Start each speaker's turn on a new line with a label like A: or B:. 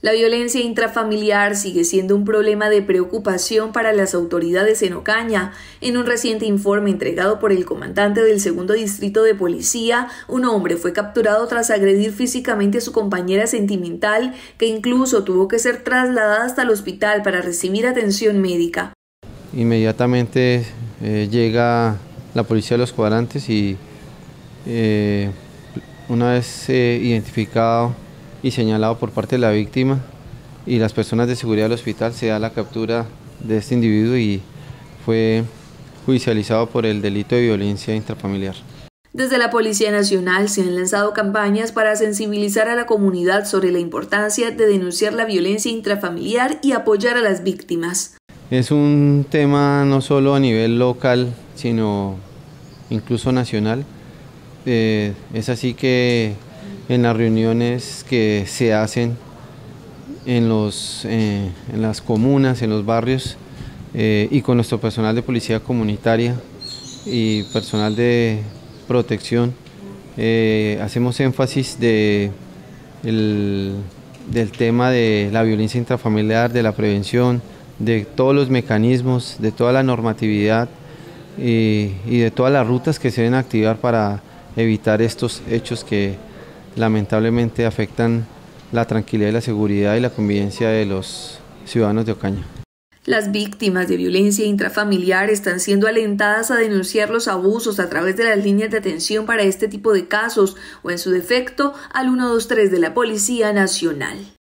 A: La violencia intrafamiliar sigue siendo un problema de preocupación para las autoridades en Ocaña. En un reciente informe entregado por el comandante del segundo distrito de policía, un hombre fue capturado tras agredir físicamente a su compañera sentimental, que incluso tuvo que ser trasladada hasta el hospital para recibir atención médica.
B: Inmediatamente eh, llega la policía de los cuadrantes y eh, una vez eh, identificado y señalado por parte de la víctima y las personas de seguridad del hospital se da la captura de este individuo y fue judicializado por el delito de violencia intrafamiliar.
A: Desde la Policía Nacional se han lanzado campañas para sensibilizar a la comunidad sobre la importancia de denunciar la violencia intrafamiliar y apoyar a las víctimas.
B: Es un tema no solo a nivel local, sino incluso nacional. Eh, es así que en las reuniones que se hacen en, los, eh, en las comunas, en los barrios eh, y con nuestro personal de policía comunitaria y personal de protección. Eh, hacemos énfasis de, del tema de la violencia intrafamiliar, de la prevención, de todos los mecanismos, de toda la normatividad y, y de todas las rutas que se deben activar para evitar estos hechos que lamentablemente afectan la tranquilidad y la seguridad y la convivencia de los ciudadanos de Ocaña.
A: Las víctimas de violencia intrafamiliar están siendo alentadas a denunciar los abusos a través de las líneas de atención para este tipo de casos o en su defecto al 123 de la Policía Nacional.